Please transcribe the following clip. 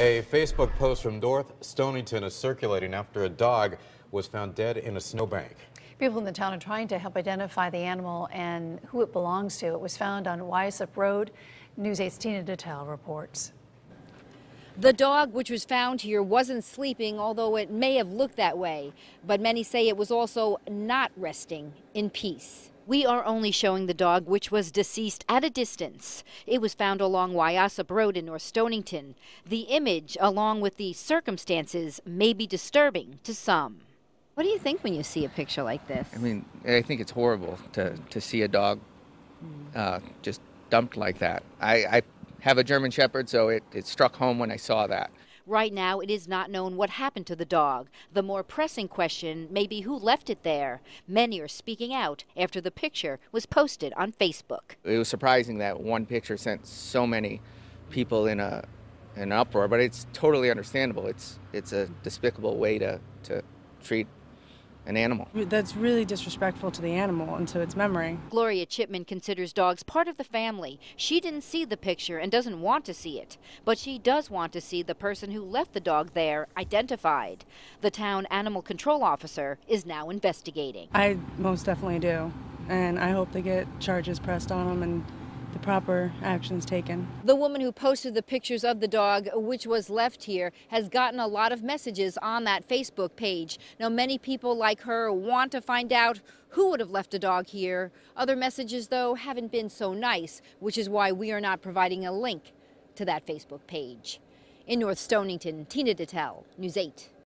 A Facebook post from North Stonington is circulating after a dog was found dead in a snowbank. People in the town are trying to help identify the animal and who it belongs to. It was found on Wyassup Road. News 8's Tina Detelj reports. The dog, which was found here, wasn't sleeping, although it may have looked that way. But many say it was also not resting in peace. We are only showing the dog, which was deceased at a distance. It was found along Wyassup Road in North Stonington. The image, along with the circumstances, may be disturbing to some. What do you think when you see a picture like this? I mean, I think it's horrible to, to see a dog uh, just dumped like that. I, I have a German Shepherd, so it, it struck home when I saw that. Right now, it is not known what happened to the dog. The more pressing question may be who left it there. Many are speaking out after the picture was posted on Facebook. It was surprising that one picture sent so many people in a an uproar, but it's totally understandable. It's it's a despicable way to, to treat an animal. That's really disrespectful to the animal and to its memory. Gloria Chipman considers dogs part of the family. She didn't see the picture and doesn't want to see it, but she does want to see the person who left the dog there identified. The town animal control officer is now investigating. I most definitely do, and I hope they get charges pressed on them and the proper actions taken. The woman who posted the pictures of the dog, which was left here, has gotten a lot of messages on that Facebook page. Now, many people like her want to find out who would have left a dog here. Other messages, though, haven't been so nice, which is why we are not providing a link to that Facebook page. In North Stonington, Tina Detelj, News 8.